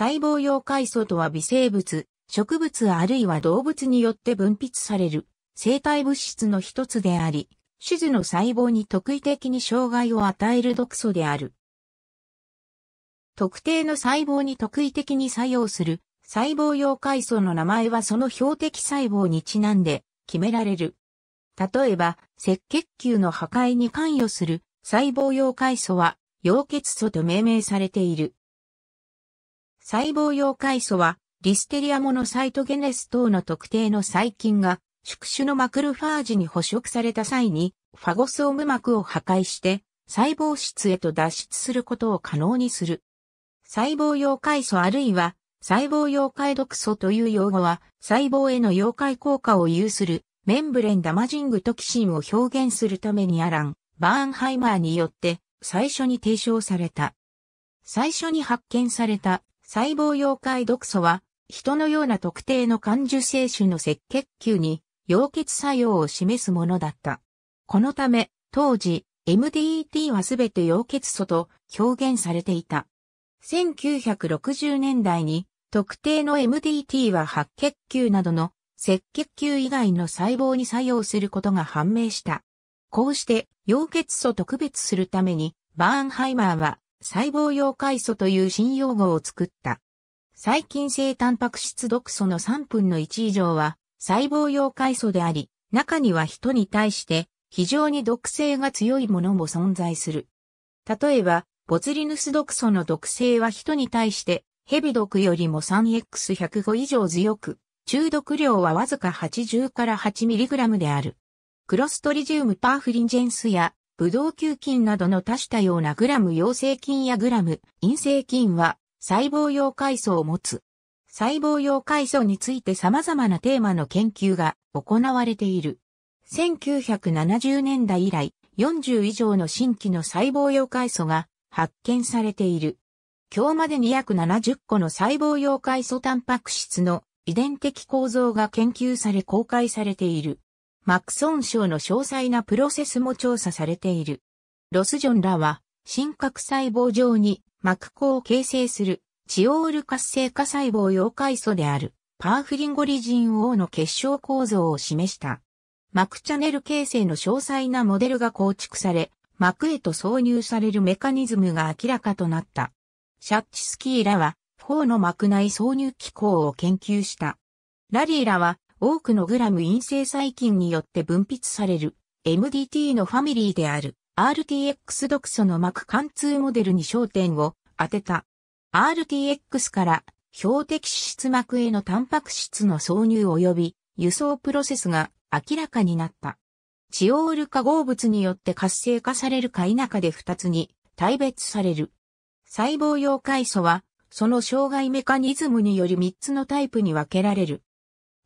細胞用海藻とは微生物、植物あるいは動物によって分泌される生体物質の一つであり、種々の細胞に特異的に障害を与える毒素である。特定の細胞に特異的に作用する細胞用海藻の名前はその標的細胞にちなんで決められる。例えば、赤血球の破壊に関与する細胞用海藻は、溶血素と命名されている。細胞用海藻は、リステリアモノサイトゲネス等の特定の細菌が、宿主のマクロファージに捕食された際に、ファゴソーム膜を破壊して、細胞質へと脱出することを可能にする。細胞用海素あるいは、細胞溶解毒素という用語は、細胞への溶解効果を有するメンブレンダマジングトキシンを表現するためにアラン、バーンハイマーによって最初に提唱された。最初に発見された細胞溶解毒素は、人のような特定の感受性種の赤血球に溶血作用を示すものだった。このため、当時、MDT はすべて溶血素と表現されていた。1960年代に特定の MDT は白血球などの赤血球以外の細胞に作用することが判明した。こうして、溶血素と区別するために、バーンハイマーは、細胞溶解素という新用語を作った。細菌性タンパク質毒素の3分の1以上は、細胞溶解素であり、中には人に対して非常に毒性が強いものも存在する。例えば、ボツリヌス毒素の毒性は人に対してヘビ毒よりも 3X105 以上強く、中毒量はわずか80から 8mg である。クロストリジウムパーフリンジェンスやブドウ球菌などの多種多様なグラム陽性菌やグラム陰性菌は細胞用海藻を持つ。細胞用海藻について様々なテーマの研究が行われている。1970年代以来40以上の新規の細胞用海藻が発見されている。今日までに約70個の細胞用海藻タンパク質の遺伝的構造が研究され公開されている。マクソン症の詳細なプロセスも調査されている。ロスジョンらは、真核細胞上に膜孔を形成するチオール活性化細胞溶解素であるパーフリンゴリジン O の結晶構造を示した。膜チャネル形成の詳細なモデルが構築され、膜へと挿入されるメカニズムが明らかとなった。シャッチスキーらは4の膜内挿入機構を研究した。ラリーらは多くのグラム陰性細菌によって分泌される MDT のファミリーである RTX 毒素の膜貫通モデルに焦点を当てた。RTX から標的脂質膜へのタンパク質の挿入及び輸送プロセスが明らかになった。チオール化合物によって活性化されるか否かで2つに大別される。細胞用海素はその障害メカニズムにより3つのタイプに分けられる。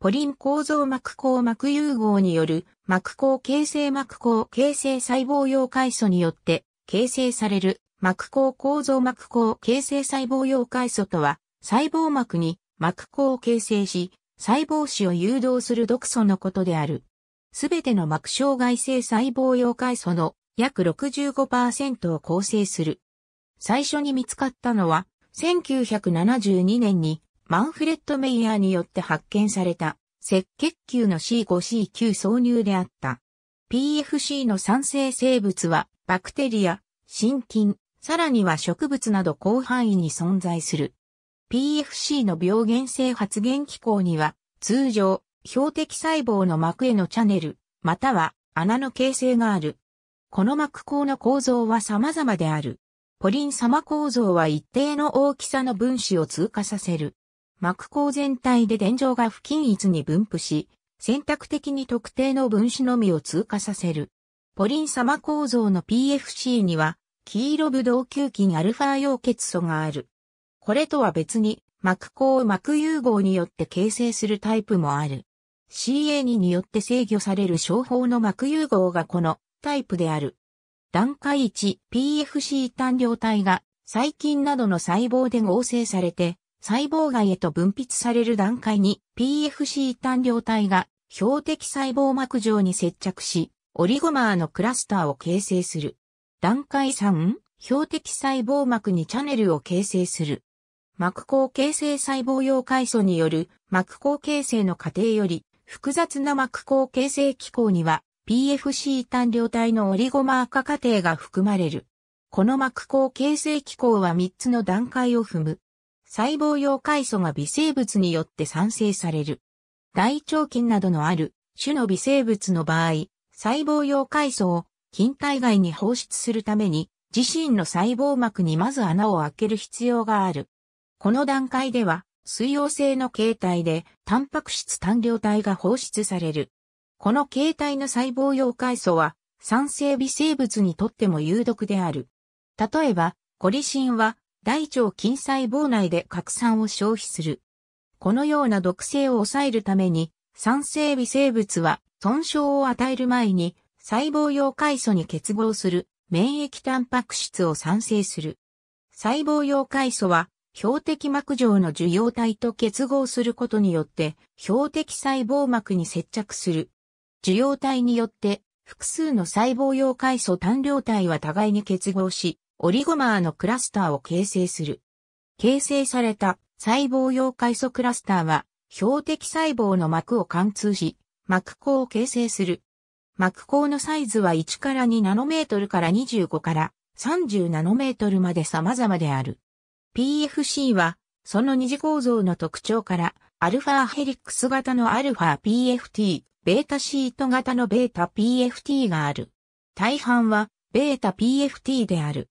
ポリン構造膜孔膜融合による膜孔形成膜孔形成細胞用海素によって形成される膜孔構造膜孔形成細胞用海素とは細胞膜に膜孔を形成し細胞死を誘導する毒素のことである。すべての膜障害性細胞用海素の約65%を構成する。最初に見つかったのは1972年にマンフレッド・メイヤーによって発見された赤血球の C5C9 挿入であった。PFC の酸性生物はバクテリア、真菌、さらには植物など広範囲に存在する。PFC の病原性発現機構には通常、標的細胞の膜へのチャネル、または穴の形成がある。この膜孔の構造は様々である。ポリン様構造は一定の大きさの分子を通過させる。膜孔全体で電状が不均一に分布し、選択的に特定の分子のみを通過させる。ポリン様構造の PFC には、黄色ブドウ球菌アルファ溶血素がある。これとは別に、膜孔膜融合によって形成するタイプもある。CA2 によって制御される商法の膜融合がこのタイプである。段階1、PFC 単量体が細菌などの細胞で合成されて細胞外へと分泌される段階に PFC 単量体が標的細胞膜上に接着し、オリゴマーのクラスターを形成する。段階3、標的細胞膜にチャネルを形成する。膜孔形成細胞用海素による膜孔形成の過程より複雑な膜孔形成機構には PFC 単量体のオリゴマー化過程が含まれる。この膜孔形成機構は3つの段階を踏む。細胞用海素が微生物によって産生される。大腸菌などのある種の微生物の場合、細胞用海素を菌体外に放出するために自身の細胞膜にまず穴を開ける必要がある。この段階では、水溶性の形態で、タンパク質単量体が放出される。この形態の細胞用海素は、酸性微生物にとっても有毒である。例えば、コリシンは、大腸筋細胞内で核酸を消費する。このような毒性を抑えるために、酸性微生物は、損傷を与える前に、細胞用海素に結合する免疫タンパク質を産生する。細胞用海素は標的膜状の受容体と結合することによって、標的細胞膜に接着する。受容体によって、複数の細胞用海素単量体は互いに結合し、オリゴマーのクラスターを形成する。形成された細胞用海素クラスターは、標的細胞の膜を貫通し、膜孔を形成する。膜孔のサイズは1から2ナノメートルから25から30ナノメートルまで様々である。PFC は、その二次構造の特徴から、アルファヘリックス型のアルファ PFT、ベータシート型のベータ PFT がある。大半は、ベータ PFT である。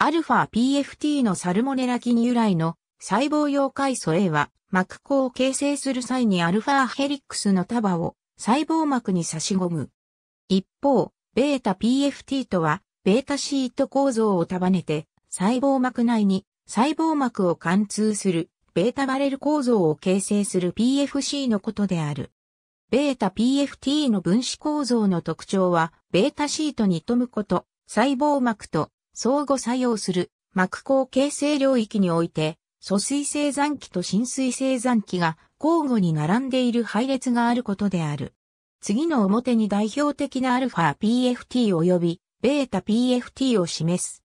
アルファ PFT のサルモネラ菌由来の細胞用海素 A は、膜孔を形成する際にアルファヘリックスの束を細胞膜に差し込む。一方、ベータ PFT とは、ベータシート構造を束ねて、細胞膜内に細胞膜を貫通するベータバレル構造を形成する PFC のことである。ベータ PFT の分子構造の特徴は、ベータシートに富むこと、細胞膜と相互作用する膜孔形成領域において、疎水性残機と浸水性残機が交互に並んでいる配列があることである。次の表に代表的なアルファ PFT 及びベータ PFT を示す。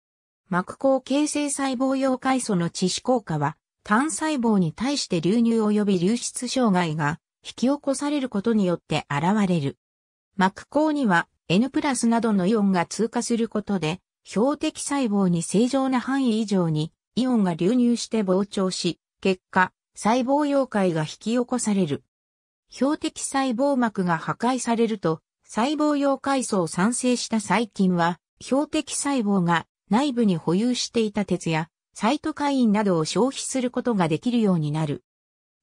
膜孔形成細胞用海素の致死効果は、単細胞に対して流入及び流出障害が引き起こされることによって現れる。膜孔には N プラスなどのイオンが通過することで、標的細胞に正常な範囲以上にイオンが流入して膨張し、結果、細胞溶解が引き起こされる。標的細胞膜が破壊されると、細胞溶解素を産生した細菌は、標的細胞が内部に保有していた鉄やサイトカインなどを消費することができるようになる。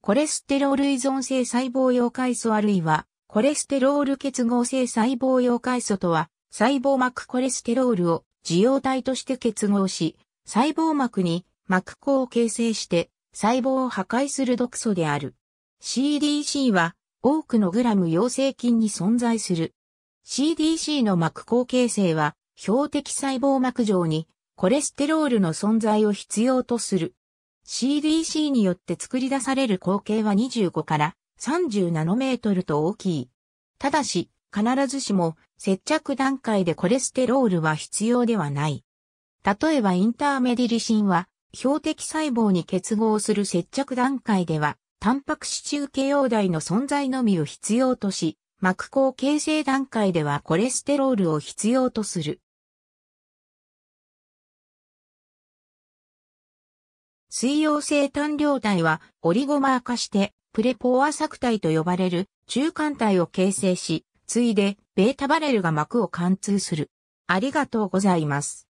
コレステロール依存性細胞用海素あるいはコレステロール結合性細胞用海素とは細胞膜コレステロールを受容体として結合し細胞膜に膜孔を形成して細胞を破壊する毒素である。CDC は多くのグラム陽性菌に存在する。CDC の膜孔形成は標的細胞膜上にコレステロールの存在を必要とする。CDC によって作り出される口径は25から30ナノメートルと大きい。ただし、必ずしも接着段階でコレステロールは必要ではない。例えばインターメディリシンは標的細胞に結合する接着段階ではタンパク質中形容体の存在のみを必要とし、膜孔形成段階ではコレステロールを必要とする。水溶性単量体はオリゴマー化してプレポアサク体と呼ばれる中間体を形成し、ついでベータバレルが膜を貫通する。ありがとうございます。